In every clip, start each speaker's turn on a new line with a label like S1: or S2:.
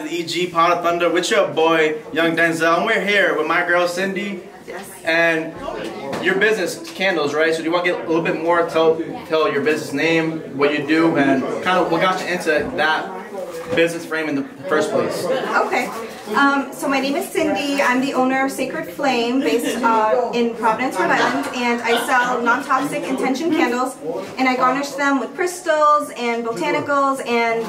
S1: EG Pod of Thunder with your boy Young Denzel, and we're here with my girl Cindie.
S2: Yes.
S1: And your business candles, right? So do you want to get a little bit more? Tell tell your business name, what you do, and kind of what got you into that business frame in the first place.
S2: Okay. Um, so my name is Cindie. I'm the owner of Sacred Flame, based uh, in Providence, Rhode Island, and I sell non-toxic intention candles, and I garnish them with crystals and botanicals. And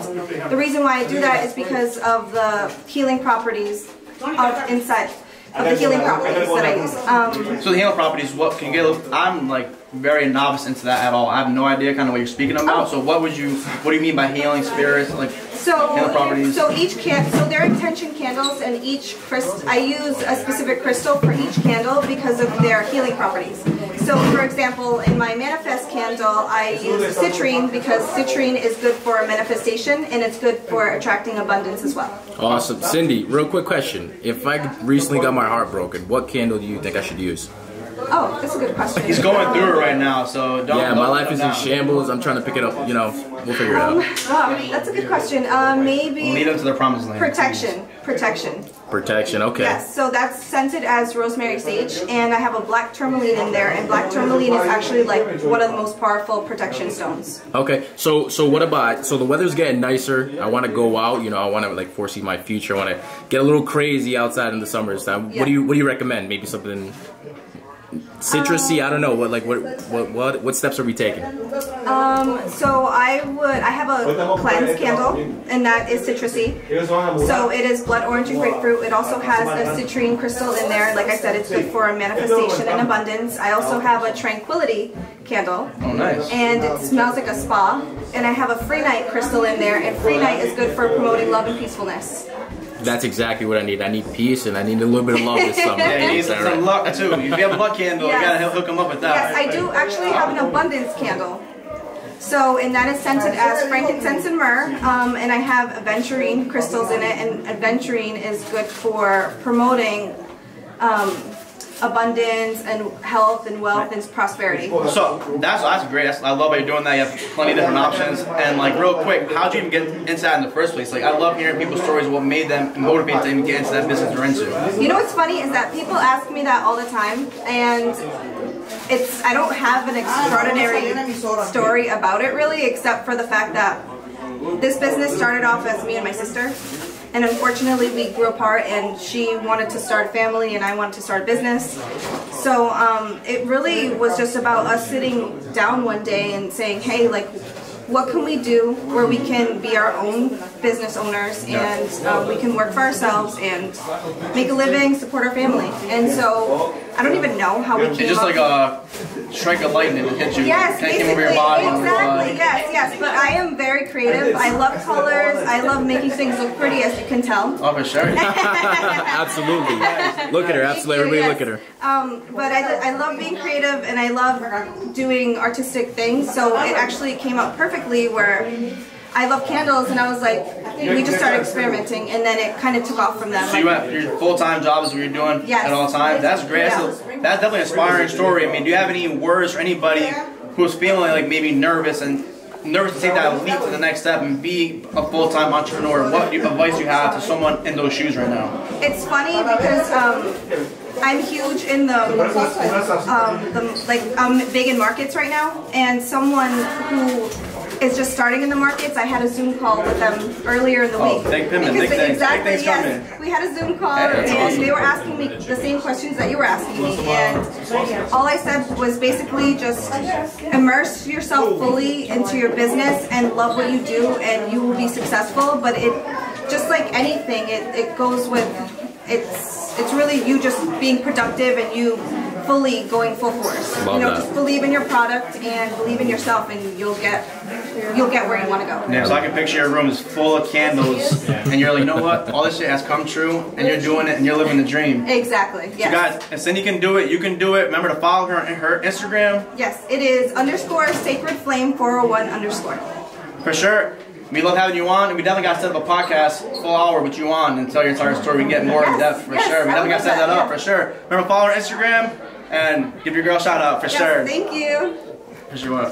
S2: the reason why I do that is because of the healing properties of inside of the healing properties that I use. Um,
S1: So the healing properties, what can you get? I'm like very novice into that at all. I have no idea kind of what you're speaking about. So what would you? What do you mean by healing spirits? Like
S2: So, so each can, so they're intention candles, and each crystal, I use a specific crystal for each candle because of their healing properties. So, for example, in my manifest candle, I use citrine because citrine is good for manifestation and it's good for attracting abundance as well.
S3: Awesome. Cindie, real quick question. If I recently got my heart broken, what candle do you think I should use?
S2: Oh, that's a good question.
S1: he's going through it right now. So don't.
S3: Yeah, my life
S1: him
S3: is in shambles. I'm trying to pick it up. You know, we'll figure it
S2: Um,
S3: out.
S2: oh, that's a good question. Uh,
S1: Lead
S2: maybe
S1: them to the promised land.
S2: protection. Protection.
S3: Protection, okay.
S2: Yes, so that's scented as rosemary sage, and I have a black tourmaline in there, and black tourmaline is actually like one of the most powerful protection stones.
S3: Okay, so so what about so the weather's getting nicer. I want to go out. You know, I want to like foresee my future. I want to get a little crazy outside in the summertime.
S2: Yeah.
S3: What do you what do you recommend? Maybe something citrusy. I don't know. What like what what what what steps are we taking?
S2: Um, so I would, I have a cleanse candle, and that is citrusy. So it is blood orange and grapefruit. It also has a citrine crystal in there. Like I said, it's good for manifestation and abundance. I also have a tranquility candle.
S1: Oh, nice.
S2: And it smells like a spa. And I have a prehnite crystal in there, and prehnite is good for promoting love and peacefulness.
S3: That's exactly what I need. I need peace and I need a little bit of love this summer.
S1: Yeah, you need some
S3: right?
S1: luck too. If you have a luck candle,
S2: Yes.
S1: you gotta hook him up with that.
S2: Yes, I do actually have an abundance candle. So, and that is scented as frankincense and myrrh, um, and I have aventurine crystals in it, and aventurine is good for promoting um, abundance and health and wealth and prosperity.
S1: So that's that's great. That's, I love how you're doing that. You have plenty of different options. And like real quick, how'd you even get into that in the first place? Like I love hearing people's stories. What made them motivate them to get into that business they're into?
S2: You know what's funny is that people ask me that all the time, and it's I don't have an extraordinary story about it really, except for the fact that this business started off as me and my sister, and unfortunately we grew apart, and she wanted to start a family, and I wanted to start a business. So um, it really was just about us sitting down one day and saying, hey, like. What can we do where we can be our own business owners and uh, we can work for ourselves and make a living, support our family? And so I don't even know how we came
S1: It's just
S2: up
S1: like a strike of lightning and hit you.
S2: Yes,
S1: came
S2: basically,
S1: over your body.
S2: exactly, yes, yes. But I am very creative. I love colors. I love making things look pretty, as you can tell.
S1: Oh, for sure.
S3: absolutely. Look at her. Absolutely. Everybody
S2: Yes.
S3: look at her.
S2: Um, but I, I love being creative and I love doing artistic things. So it actually came out perfectly where I love candles and I was like, we just started experimenting and then it kind of took off from that.
S1: So you have your full-time job is what you're doing
S2: Yes.
S1: at all times. That's great. That's, a, that's definitely an inspiring story. I mean, do you have any words for anybody who's feeling like maybe nervous and nervous to take that leap to the next step and be a full-time entrepreneur? What advice you have to someone in those shoes right now?
S2: It's funny because um, I'm huge in the, um, the like I'm big in markets right now, and someone who is just starting in the markets. I had a Zoom call with them earlier in the
S1: Oh,
S2: week.
S1: big payment,
S2: Because
S1: big things,
S2: exactly,
S1: things
S2: yes.
S1: coming.
S2: We had a Zoom call,
S1: Hey,
S2: and
S1: awesome.
S2: they were asking me the same questions that you were asking me, and all I said was basically just immerse yourself fully into your business and love what you do, and you will be successful. But it, just like anything, it, it goes with it's it's really you just being productive and you fully going full force.
S3: Love
S2: you know,
S3: that.
S2: just believe in your product and believe in yourself, and you'll get you'll get where you want to go.
S1: Yeah, so I can picture your room is full of candles, and you're like, you know what? All this shit has come true, and you're doing it, and you're living the dream.
S2: Exactly. Yes.
S1: Guys, if Cindie can do it, you can do it. Remember to follow her on her Instagram
S2: Yes, it is underscore sacred flame 401 underscore.
S1: for sure. We love having you on, and we definitely got to set up a podcast full hour with you on and tell your entire story. We can get more in depth for
S2: yes,
S1: sure. We definitely got to set
S2: love
S1: that
S2: that,
S1: up
S2: yeah.
S1: for sure. Remember follow her Instagram and give your girl a shout out for
S2: Yes,
S1: sure.
S2: thank you.
S1: For sure.